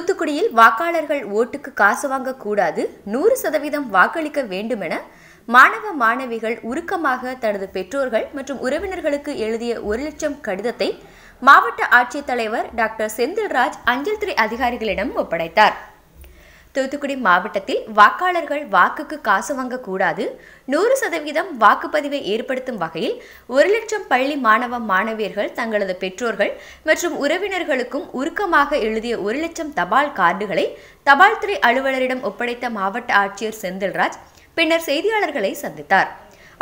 தூத்துக்குடியில் வாக்காளர்கள் ஓட்டுக்கு காசு வாங்கக்கூடாது நூறு சதவீதம் வாக்களிக்க வேண்டுமென மாணவ மாணவிகள் உருக்கமாக தனது பெற்றோர்கள் மற்றும் உறவினர்களுக்கு எழுதிய ஒரு லட்சம் கடிதத்தை மாவட்ட ஆட்சித்தலைவர் டாக்டர் செந்தில்ராஜ் அஞ்சல் துறை அதிகாரிகளிடம் ஒப்படைத்தார். தூத்துக்குடி மாவட்டத்தில் வாக்காளர்கள் வாக்குக்கு காசு வாங்கக்கூடாது. நூறு சதவீதம் வாக்குப்பதிவை ஏற்படுத்தும் வகையில் ஒரு லட்சம் பள்ளி மாணவ மாணவியர்கள் தங்களது பெற்றோர்கள் மற்றும் உறவினர்களுக்கும் உருக்கமாக எழுதிய ஒரு லட்சம் தபால் கார்டுகளை தபால்துறை அலுவலரிடம் ஒப்படைத்த மாவட்ட ஆட்சியர் செந்தில்ராஜ் பின்னர் செய்தியாளர்களை சந்தித்தார்.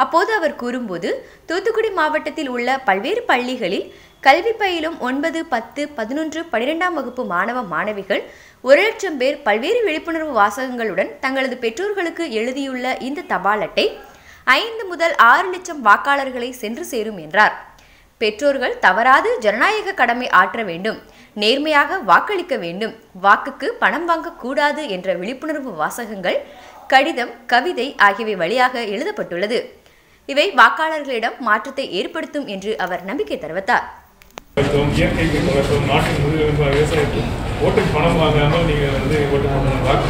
அப்போது அவர் கூறும்போது தூத்துக்குடி மாவட்டத்தில் உள்ள பல்வேறு பள்ளிகளில் கல்வி பயிலும் ஒன்பது பத்து பதினொன்று பனிரெண்டாம் வகுப்பு மாணவ மாணவிகள் ஒரு லட்சம் பேர் பல்வேறு விழிப்புணர்வு வாசகங்களுடன் தங்களது பெற்றோர்களுக்கு எழுதியுள்ள இந்த தபால் அட்டை ஐந்து முதல் ஆறு லட்சம் வாக்காளர்களை சென்று சேரும் என்றார். பெற்றோர்கள் தவறாது ஜனநாயக கடமை ஆற்ற வேண்டும் நேர்மையாக வாக்களிக்க வேண்டும் வாக்குக்கு பணம் வாங்கக்கூடாது என்ற விழிப்புணர்வு வாசகங்கள் கடிதம் கவிதை ஆகியவை வழியாக எழுதப்பட்டுள்ளது. இவை வாக்காளர்களிடம் மாற்றத்தை ஏற்படுத்தும் என்று அவர் நம்பிக்கை தெரிவித்தார். இயற்கைக்கு நாட்டின் முதுகெலும்பாக விவசாயத்தில் ஓட்டுக்கு பணம் வாங்காமல் நீங்கள் வந்து ஓட்டு போடணும் வாக்கு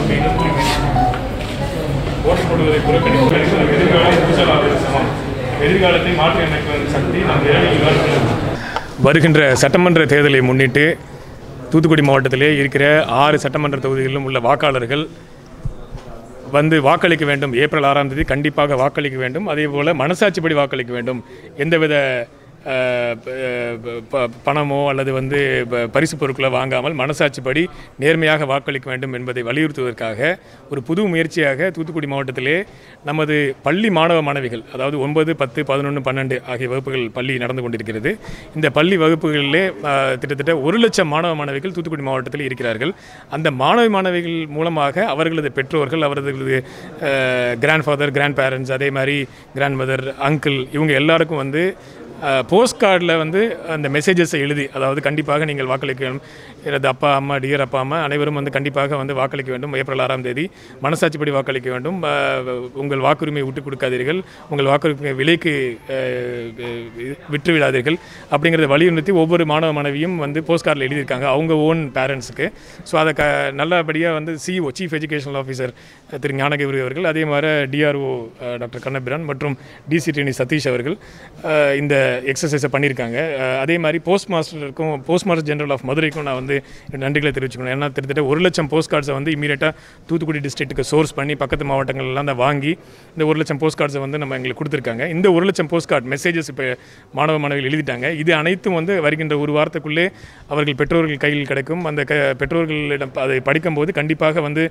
ஓட்டு போடுவதை புறக்கணிப்பு எதிர்கால சமம். எதிர்காலத்தை மாற்றி அமைக்கும் சக்தி நம் வருகின்ற சட்டமன்ற தேர்தலை முன்னிட்டு தூத்துக்குடி மாவட்டத்திலே இருக்கிற ஆறு சட்டமன்ற தொகுதிகளிலும் உள்ள வாக்காளர்கள் வந்து வாக்களிக்க வேண்டும். ஏப்ரல் ஆறாம் தேதி கண்டிப்பாக வாக்களிக்க வேண்டும். அதே போல் மனசாட்சிப்படி வாக்களிக்க வேண்டும். எந்தவித பணமோ அல்லது வந்து ப- பரிசு பொருட்களோ வாங்காமல் மனசாட்சிப்படி நேர்மையாக வாக்களிக்க வேண்டும் என்பதை வலியுறுத்துவதற்காக ஒரு புது முயற்சியாக தூத்துக்குடி மாவட்டத்திலே நமது பள்ளி மாணவ மாணவிகள் அதாவது ஒன்பது பத்து பதினொன்று பன்னெண்டு ஆகிய வகுப்புகள் பள்ளி நடந்து கொண்டிருக்கிறது. இந்த பள்ளி வகுப்புகளிலே கிட்டத்தட்ட ஒரு லட்சம் மாணவ மாணவிகள் தூத்துக்குடி மாவட்டத்தில் இருக்கிறார்கள். அந்த மாணவ மாணவிகள் மூலமாக அவர்களது பெற்றோர்கள் அவர்களது கிராண்ட் ஃபாதர் கிராண்ட் பேரண்ட்ஸ் அதே மாதிரி கிராண்ட் மதர் அங்கிள் இவங்க எல்லாருக்கும் வந்து போஸ்ட் கார்டில் வந்து அந்த மெசேஜஸை எழுதி அதாவது கண்டிப்பாக நீங்கள் வாக்களிக்க வேண்டும். எனது அப்பா அம்மா டியர் அப்பா அம்மா அனைவரும் வந்து கண்டிப்பாக வந்து வாக்களிக்க வேண்டும். ஏப்ரல் ஆறாம் தேதி மனசாட்சிப்படி வாக்களிக்க வேண்டும். உங்கள் வாக்குரிமையை விட்டு கொடுக்காதீர்கள். உங்கள் வாக்குரிமை விலைக்கு விற்று விடாதீர்கள் அப்படிங்கிறத வலியுறுத்தி ஒவ்வொரு மாணவ மாணவியும் வந்து போஸ்ட் கார்டில் எழுதியிருக்காங்க. அவங்க ஓன் பேரண்ட்ஸுக்கு ஸோ அதை க நல்லபடியாக வந்து C O chief educational officer திரு ஞானகிரி அவர்கள் அதே மாதிரி டிஆர்ஓ டாக்டர் கண்ணபிரான் மற்றும் டிசிடினி சதீஷ் அவர்கள் இந்த எக்ஸசைஸை பண்ணியிருக்காங்க. அதே மாதிரி போஸ்ட் மாஸ்டருக்கும் போஸ்ட் மாஸ்டர் ஜென்ரல் ஆஃப் மதுரைக்கும் நான் வந்து நன்றிகளை தெரிவிச்சுக்கணும். ஏன்னா கிட்டத்தட்ட ஒரு லட்சம் போஸ்ட் கார்ட்ஸை வந்து இமீடியட்டாக தூத்துக்குடி டிஸ்ட்ரிக்ட்டுக்கு சோர்ஸ் பண்ணி பக்கத்து மாவட்டங்கள்லாம் தான் வாங்கி இந்த ஒரு லட்சம் போஸ்ட் கார்ட்ஸை வந்து நம்ம எங்களுக்கு கொடுத்துருக்காங்க. இந்த ஒரு லட்சம் போஸ்ட் கார்டு மெசேஜஸ் இப்போ மாணவ மாணவிகள் எழுதிட்டாங்க. இது அனைத்தும் வந்து வருகின்ற ஒரு வாரத்துக்குள்ளே அவர்கள் பெற்றோர்கள் கையில் கிடைக்கும். அந்த க பெற்றோர்களிடம் அதை படிக்கும்போது கண்டிப்பாக வந்து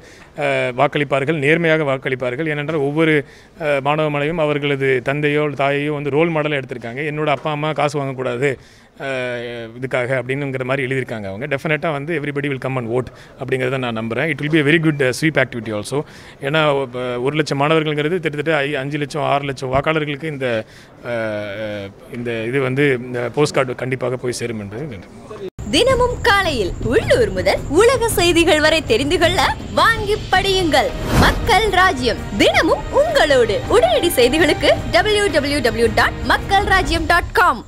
வாக்களிப்பார்கள் நேர்மையாக வாக்களிப்பார்கள். ஏனென்றால் ஒவ்வொரு மாணவ மாணவியும் அவர்களது தந்தையோ தாயையோ வந்து ரோல் மாடலாக எடுத்திருக்காங்க. என்னோட அப்பா அம்மா காசு வாங்கக்கூடாது இதுக்காக அப்படின்னுங்கிற மாதிரி எழுதியிருக்காங்க அவங்க. டெஃபினட்டாக வந்து everybody will come and vote அப்படிங்கிறத நான் நம்புகிறேன் it will be very good sweep activity also ஏன்னா ஒரு லட்சம் மாணவர்கள்ங்கிறது கிட்டத்தட்ட ஐ அஞ்சு லட்சம் ஆறு லட்சம் வாக்காளர்களுக்கு இந்த இந்த இது வந்து இந்த போஸ்ட் கார்டு கண்டிப்பாக போய் சேரும் என்று தினமும் காலையில் உள்ளூர் முதல் உலக செய்திகள் வரை தெரிந்து கொள்ள வாங்கி படியுங்கள். மக்கள் ராஜ்யம். தினமும் உங்களோடு உடனடி செய்திகளுக்கு www.மக்கள்ராஜ்யம்.com டாட் மக்கள் ராஜ்யம் டாட் காம்